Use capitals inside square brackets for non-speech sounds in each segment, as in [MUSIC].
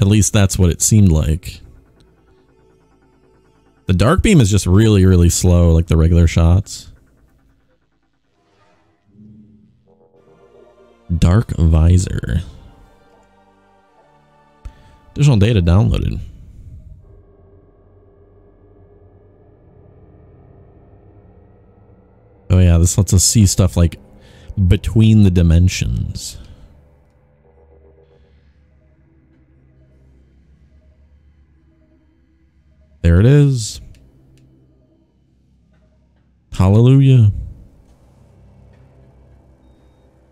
At least that's what it seemed like. The dark beam is just really, really slow, like the regular shots. Dark visor. Additional data downloaded. Oh yeah, this lets us see stuff like between the dimensions. There it is. Hallelujah.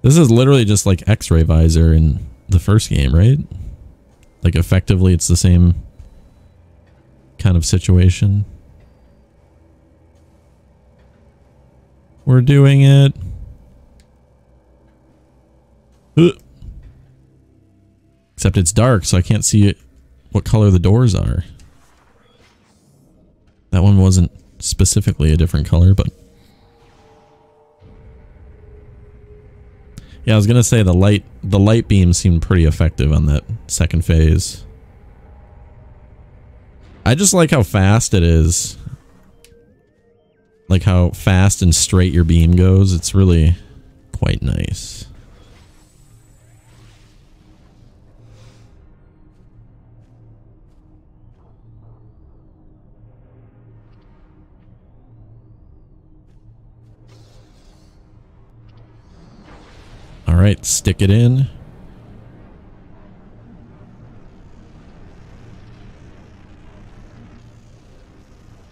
This is literally just like X-ray visor in the first game, right? Like effectively it's the same kind of situation. We're doing it. Except it's dark, so I can't see it, what color the doors are. That one wasn't specifically a different color, but... Yeah, I was gonna say the light the light beam seemed pretty effective on that second phase. I just like how fast it is like how fast and straight your beam goes. It's really quite nice. All right, stick it in.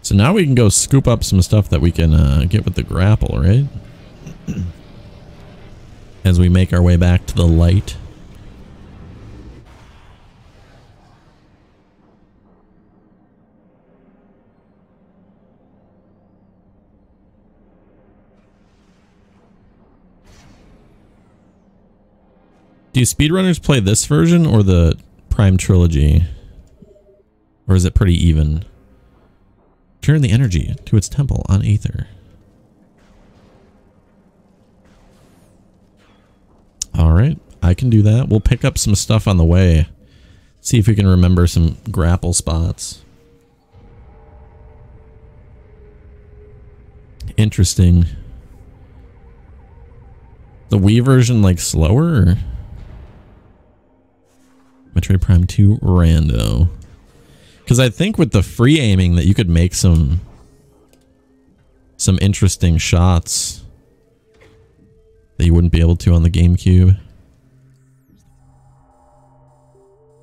So now we can go scoop up some stuff that we can uh, get with the grapple, right? [CLEARS THROAT] As we make our way back to the light. Do speedrunners play this version or the Prime Trilogy? Or is it pretty even? Turn the energy to its temple on Aether. Alright, I can do that. We'll pick up some stuff on the way. See if we can remember some grapple spots. Interesting. The Wii version like slower? Metroid Prime 2 Rando. Because I think with the free aiming that you could make some some interesting shots that you wouldn't be able to on the GameCube.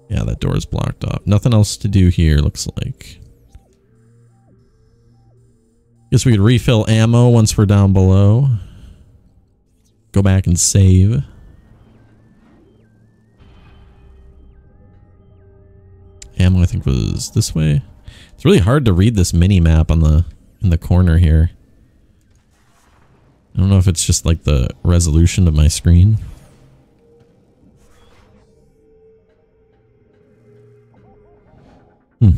Yeah, that door is blocked off. Nothing else to do here, looks like. Guess we could refill ammo once we're down below. Go back and save. Ammo I think was this way. It's really hard to read this mini map on the in the corner here. I don't know if it's just like the resolution of my screen. Hmm.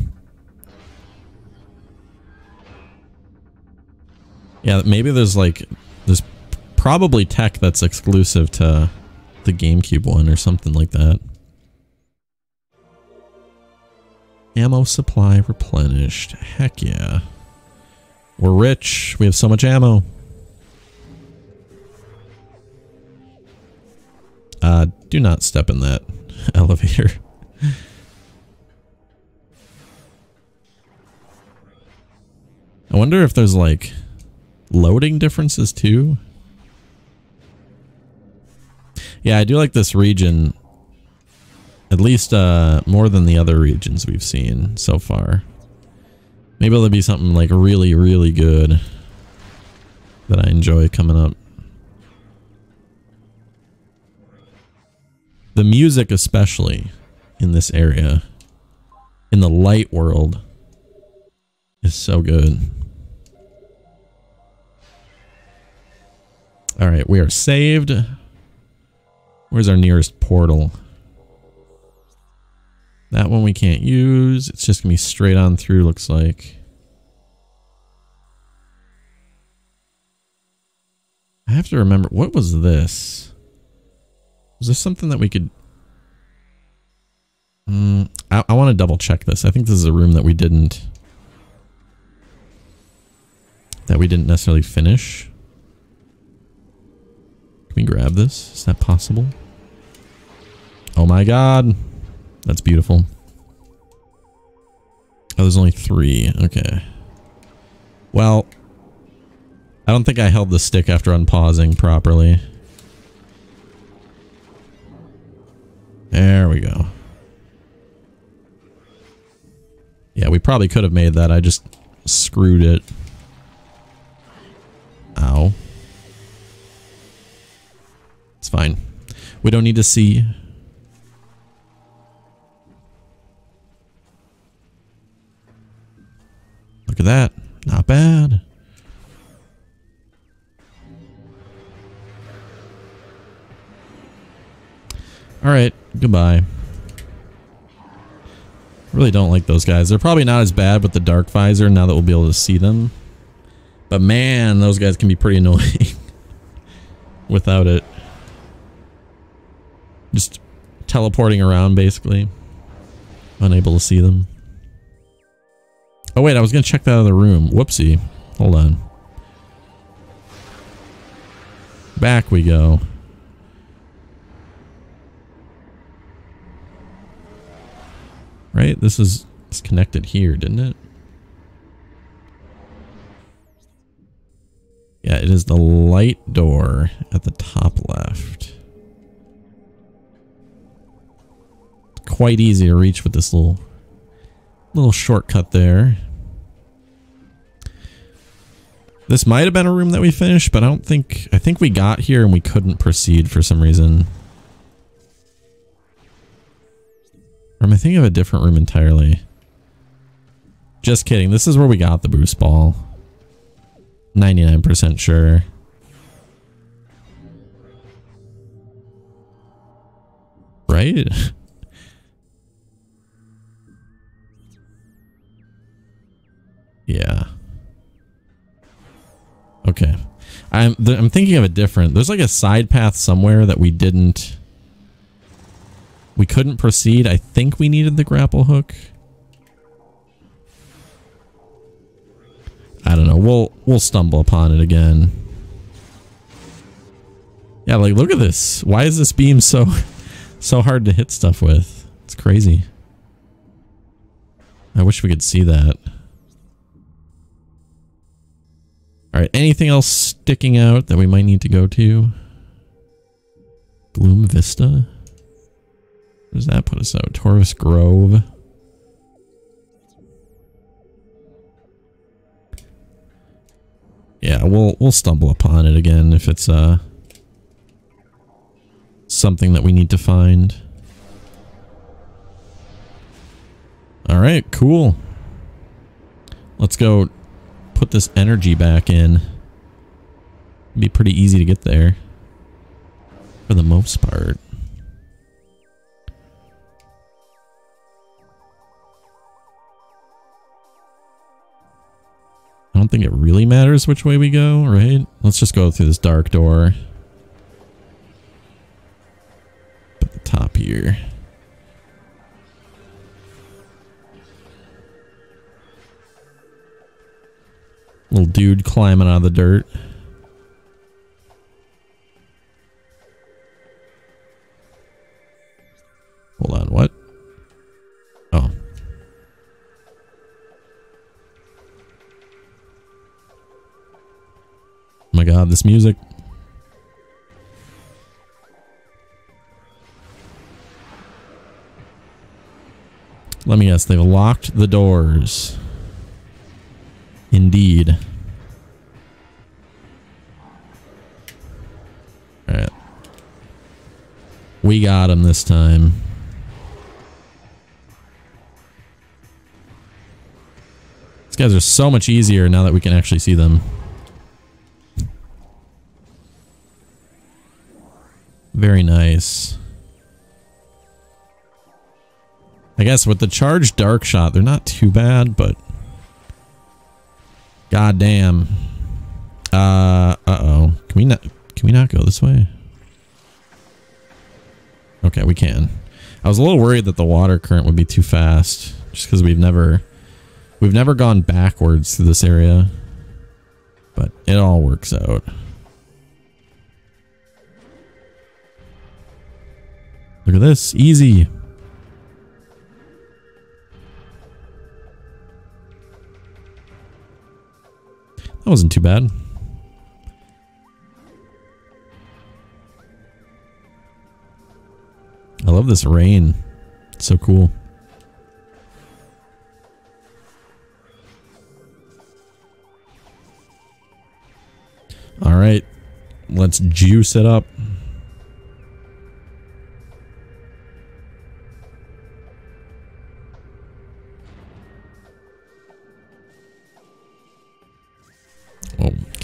Yeah, maybe there's like there's probably tech that's exclusive to the GameCube one or something like that. Ammo supply replenished. Heck yeah. We're rich. We have so much ammo. Uh, do not step in that [LAUGHS] elevator. I wonder if there's like loading differences too. Yeah, I do like this region at least uh, more than the other regions we've seen so far. Maybe there'll be something like really, really good that I enjoy coming up. The music especially in this area, in the light world, is so good. Alright, we are saved. Where's our nearest portal? That one we can't use. It's just going to be straight on through, looks like. I have to remember, what was this? Was this something that we could... Mm, I, I want to double check this. I think this is a room that we didn't that we didn't necessarily finish. Can we grab this? Is that possible? Oh my god. That's beautiful. Oh, there's only three. Okay. Well, I don't think I held the stick after unpausing properly. There we go. Yeah, we probably could have made that. I just screwed it. Ow. It's fine. We don't need to see. At that. Not bad. Alright, goodbye. Really don't like those guys. They're probably not as bad with the dark visor now that we'll be able to see them. But man, those guys can be pretty [LAUGHS] annoying without it. Just teleporting around basically. Unable to see them. Oh wait, I was going to check that other room. Whoopsie. Hold on. Back we go. Right? This is it's connected here, didn't it? Yeah, it is the light door at the top left. Quite easy to reach with this little little shortcut there. This might have been a room that we finished, but I don't think I think we got here and we couldn't proceed for some reason. Or am I thinking of a different room entirely? Just kidding. This is where we got the boost ball. 99% sure. Right? [LAUGHS] yeah. Okay. I'm I'm thinking of a different. There's like a side path somewhere that we didn't we couldn't proceed. I think we needed the grapple hook. I don't know. We'll we'll stumble upon it again. Yeah, like look at this. Why is this beam so [LAUGHS] so hard to hit stuff with? It's crazy. I wish we could see that. Alright, anything else sticking out that we might need to go to? Gloom Vista? Where does that put us out? Torvus Grove. Yeah, we'll we'll stumble upon it again if it's uh something that we need to find. All right, cool. Let's go put this energy back in. It'd be pretty easy to get there for the most part. I don't think it really matters which way we go, right? Let's just go through this dark door. At the top here. Little dude climbing out of the dirt. Hold on, what? Oh. Oh my god, this music. Let me guess, they've locked the doors. Indeed. Alright. We got him this time. These guys are so much easier now that we can actually see them. Very nice. I guess with the charged dark shot, they're not too bad, but God damn. Uh uh-oh. Can we not can we not go this way? Okay, we can. I was a little worried that the water current would be too fast, just because we've never, we've never gone backwards through this area. But it all works out. Look at this, easy. That wasn't too bad. I love this rain. It's so cool. All right, let's juice it up.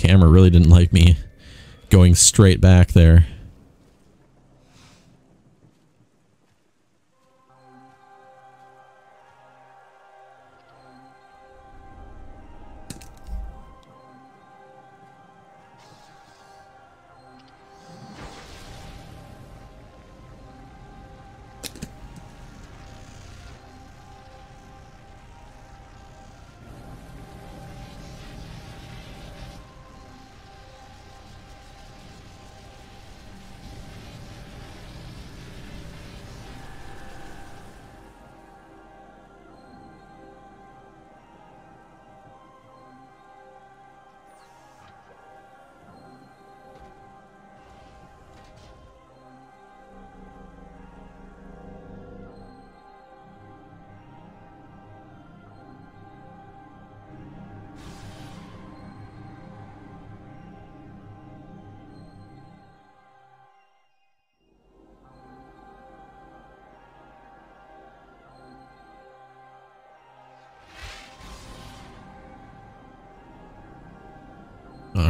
Camera really didn't like me going straight back there.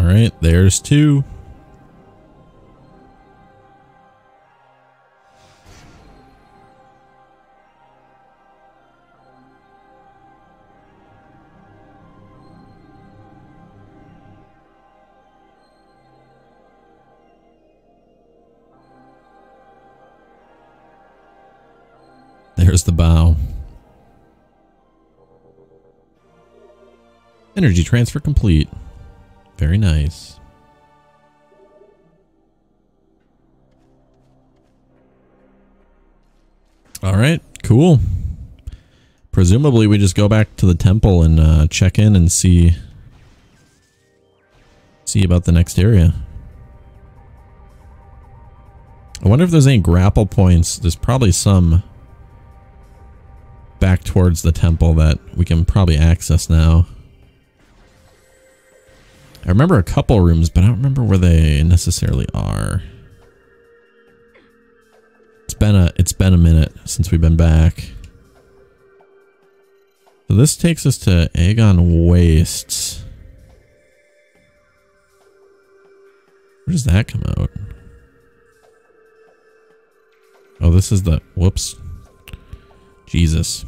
Right, there's two. There's the bow. Energy transfer complete. Very nice. All right, cool. Presumably we just go back to the temple and uh, check in and see see about the next area. I wonder if there's any grapple points. There's probably some back towards the temple that we can probably access now. I remember a couple rooms, but I don't remember where they necessarily are. It's been a it's been a minute since we've been back. So this takes us to Agon Wastes. Where does that come out? Oh, this is the whoops. Jesus.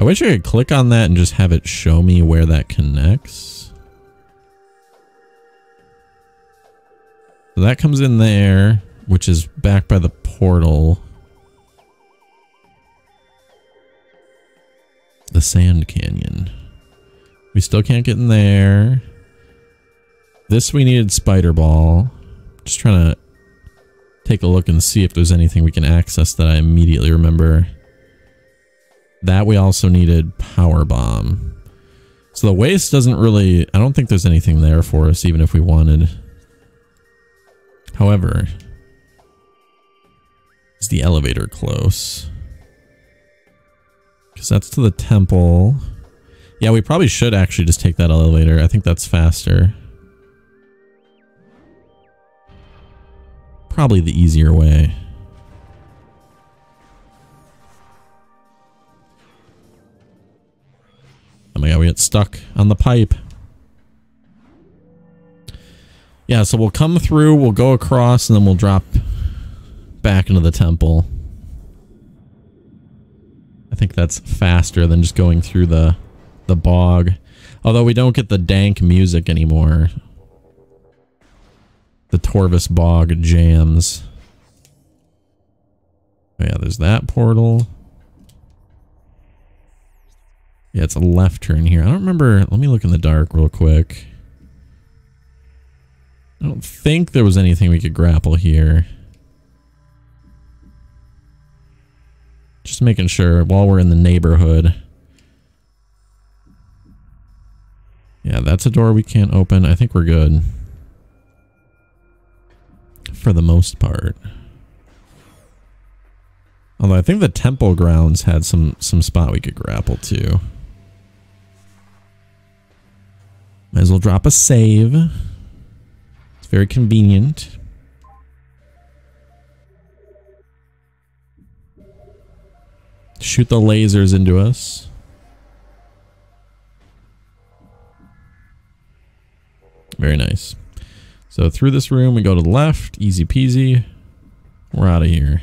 I wish I could click on that and just have it show me where that connects. So that comes in there, which is back by the portal. The Sand Canyon. We still can't get in there. This we needed Spider Ball. Just trying to take a look and see if there's anything we can access that I immediately remember. That we also needed Power Bomb. So the waste doesn't really... I don't think there's anything there for us, even if we wanted. However, is the elevator close? Because that's to the temple. Yeah, we probably should actually just take that elevator. I think that's faster. Probably the easier way. Oh my god, we get stuck on the pipe. Yeah, so we'll come through, we'll go across, and then we'll drop back into the temple. I think that's faster than just going through the the bog. Although we don't get the dank music anymore. The Torvus bog jams. Oh yeah, there's that portal. Yeah, it's a left turn here. I don't remember. Let me look in the dark real quick. I don't think there was anything we could grapple here. Just making sure while we're in the neighborhood. Yeah, that's a door we can't open. I think we're good. For the most part. Although I think the temple grounds had some some spot we could grapple to. Might as well drop a save. Very convenient. Shoot the lasers into us. Very nice. So through this room, we go to the left. Easy peasy. We're out of here.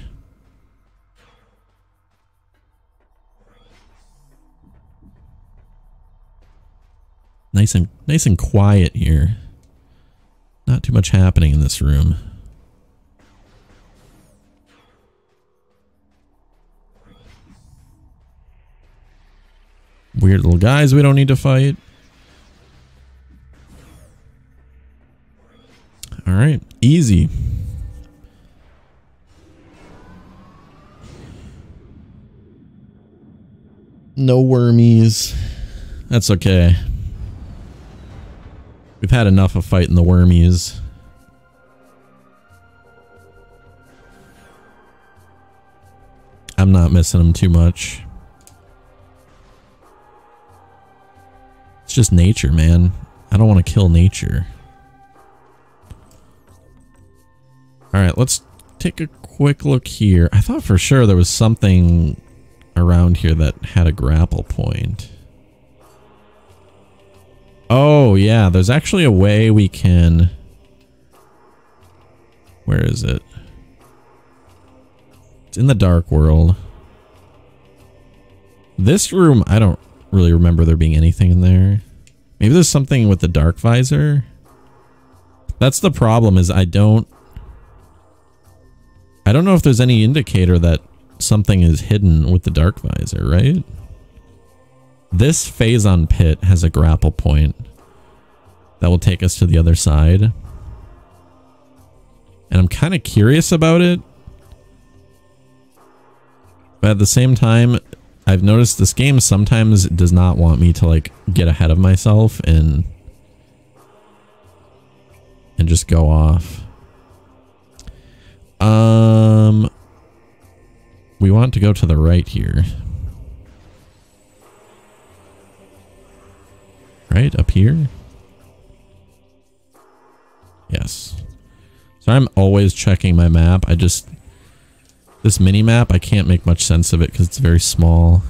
Nice and nice and quiet here. Too much happening in this room. Weird little guys we don't need to fight. All right, easy. No wormies. That's okay. We've had enough of fighting the wormies. I'm not missing them too much. It's just nature, man. I don't want to kill nature. Alright, let's take a quick look here. I thought for sure there was something around here that had a grapple point. Oh, yeah. There's actually a way we can... Where is it? It's in the dark world. This room, I don't really remember there being anything in there. Maybe there's something with the dark visor. That's the problem is I don't... I don't know if there's any indicator that something is hidden with the dark visor, right? This Phazon pit has a grapple point that will take us to the other side. And I'm kind of curious about it. But at the same time, I've noticed this game sometimes does not want me to like get ahead of myself and and just go off. Um we want to go to the right here. Right up here? Yes. So I'm always checking my map. I just this mini map, I can't make much sense of it because it's very small.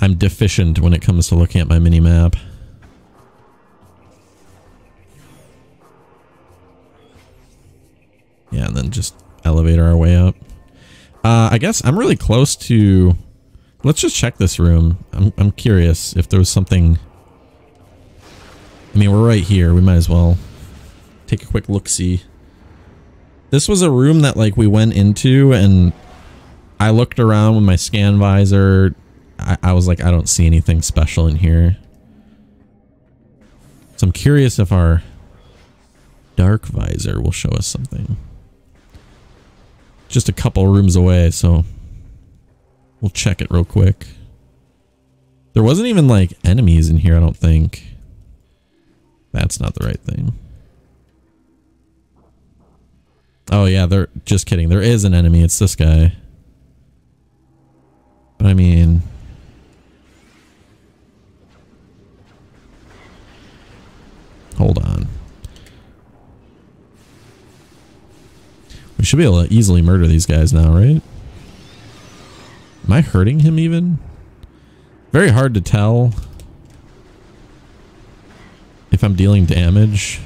I'm deficient when it comes to looking at my mini map. Yeah, and then just elevator our way up. Uh, I guess I'm really close to... Let's just check this room. I'm, I'm curious if there was something... I mean, we're right here. We might as well take a quick look-see. This was a room that like we went into and I looked around with my scan visor. I, I was like, I don't see anything special in here. So I'm curious if our dark visor will show us something. Just a couple rooms away, so we'll check it real quick. There wasn't even like enemies in here, I don't think. That's not the right thing. Oh yeah, they're just kidding. There is an enemy. It's this guy. But I mean... Hold on. We should be able to easily murder these guys now, right? Am I hurting him even? Very hard to tell if I'm dealing damage.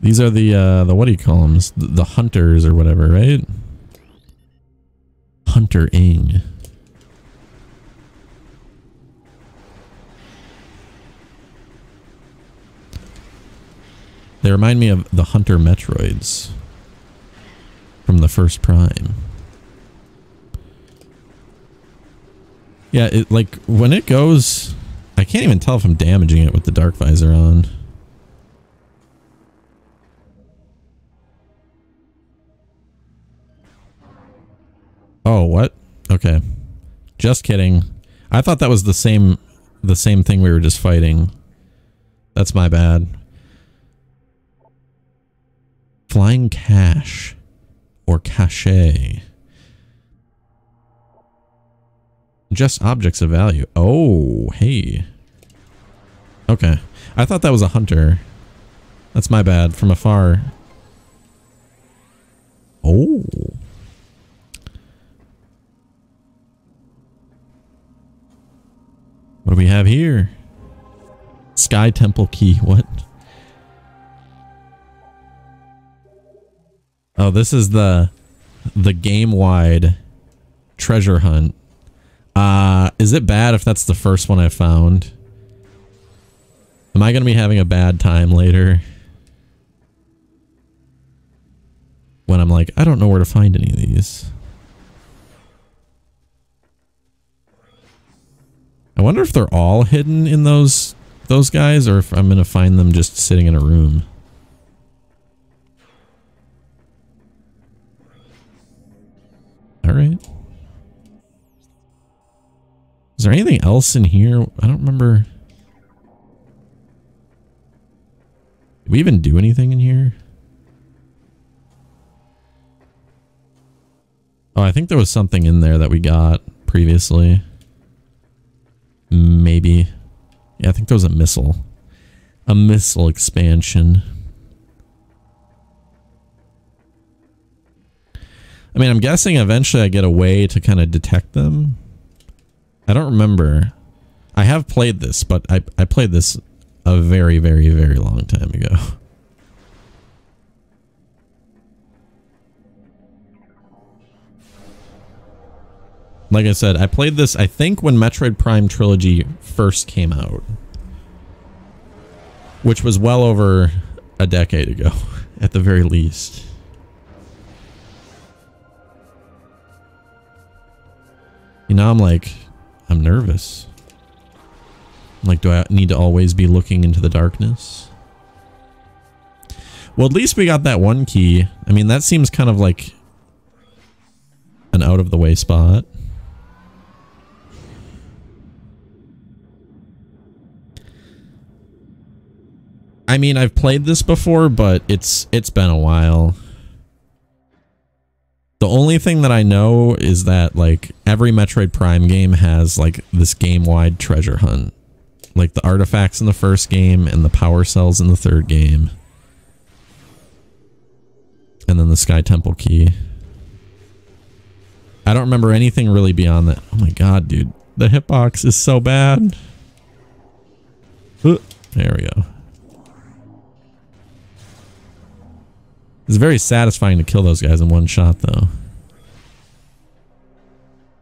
These are the, uh, the, what do you call them? The, the hunters or whatever, right? Hunter-ing. They remind me of the Hunter Metroids from the first Prime. Yeah, it like when it goes, I can't even tell if I'm damaging it with the dark visor on. Oh, what? Okay. Just kidding. I thought that was the same the same thing we were just fighting. That's my bad. Flying cache or cache. Just objects of value. Oh, hey. Okay. I thought that was a hunter. That's my bad. From afar. Oh. What do we have here? Sky Temple Key. What? Oh, this is the the game-wide treasure hunt. Uh, is it bad if that's the first one I found? Am I going to be having a bad time later? When I'm like, I don't know where to find any of these. I wonder if they're all hidden in those those guys or if I'm going to find them just sitting in a room. All right. Is there anything else in here? I don't remember. Did we even do anything in here? Oh, I think there was something in there that we got previously. Maybe. Yeah, I think there was a missile. A missile expansion. I mean, I'm guessing eventually I get a way to kind of detect them. I don't remember. I have played this, but I, I played this a very, very, very long time ago. Like I said, I played this, I think, when Metroid Prime Trilogy first came out. Which was well over a decade ago, [LAUGHS] at the very least. You know, I'm like, I'm nervous. Like, do I need to always be looking into the darkness? Well, at least we got that one key. I mean, that seems kind of like an out of the way spot. I mean, I've played this before, but it's it's been a while. The only thing that I know is that like every Metroid Prime game has like this game-wide treasure hunt. Like the artifacts in the first game and the power cells in the third game. And then the Sky Temple key. I don't remember anything really beyond that. Oh my god, dude. The hitbox is so bad. There we go. It's very satisfying to kill those guys in one shot, though.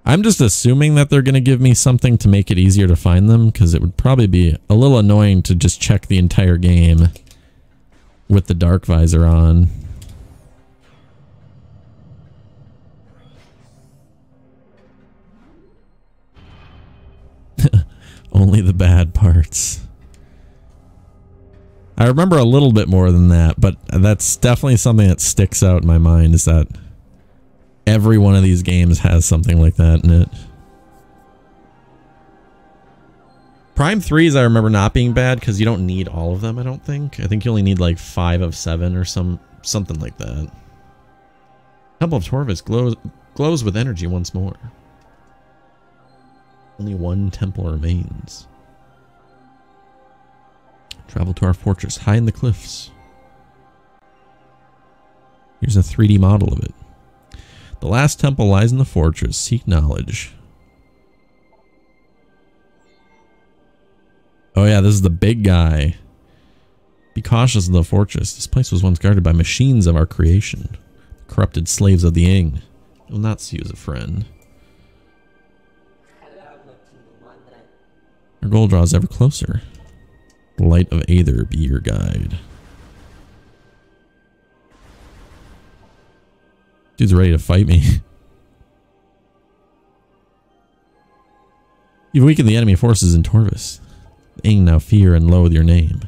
I'm just assuming that they're going to give me something to make it easier to find them, because it would probably be a little annoying to just check the entire game with the dark visor on. [LAUGHS] Only the bad parts. I remember a little bit more than that, but that's definitely something that sticks out in my mind is that every one of these games has something like that in it. Prime 3s I remember not being bad because you don't need all of them, I don't think. I think you only need like 5 of 7 or some something like that. Temple of Torvus glows, glows with energy once more. Only one temple remains. Travel to our fortress high in the cliffs. Here's a 3D model of it. The last temple lies in the fortress. Seek knowledge. Oh yeah, this is the big guy. Be cautious of the fortress. This place was once guarded by machines of our creation. Corrupted slaves of the Ing. will not see you as a friend. Our goal draws ever closer. Light of Aether be your guide. Dude's ready to fight me. [LAUGHS] You've weakened the enemy forces in Torvus. Aim now fear and loathe your name.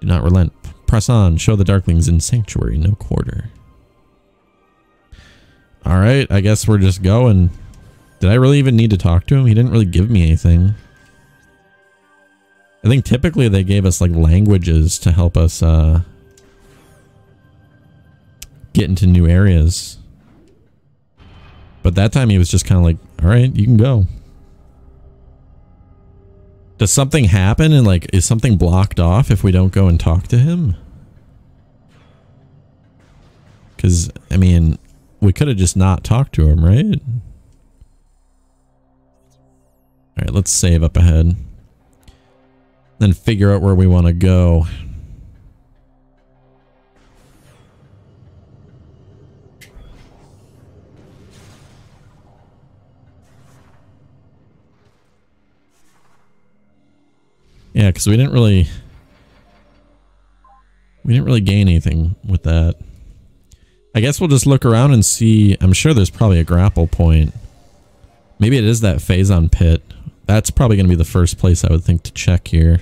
Do not relent. Press on. Show the darklings in sanctuary no quarter. Alright, I guess we're just going. Did I really even need to talk to him? He didn't really give me anything. I think typically they gave us like languages to help us uh, get into new areas. But that time he was just kind of like, all right, you can go. Does something happen and like, is something blocked off if we don't go and talk to him? Because, I mean, we could have just not talked to him, right? Alright, let's save up ahead. Then figure out where we want to go. Yeah, because we didn't really... We didn't really gain anything with that. I guess we'll just look around and see. I'm sure there's probably a grapple point. Maybe it is that Phazon pit. That's probably going to be the first place I would think to check here.